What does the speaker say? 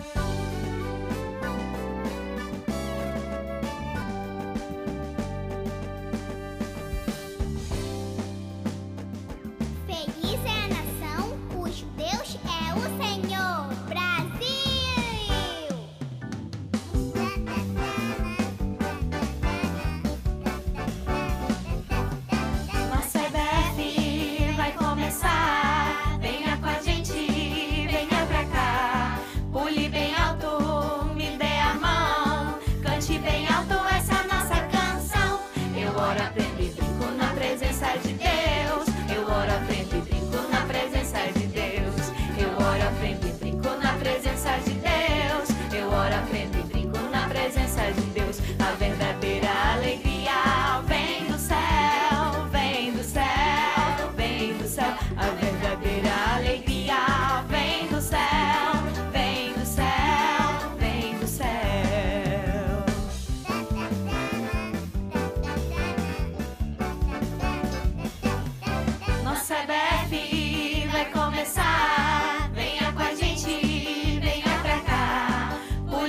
Bye. Baby.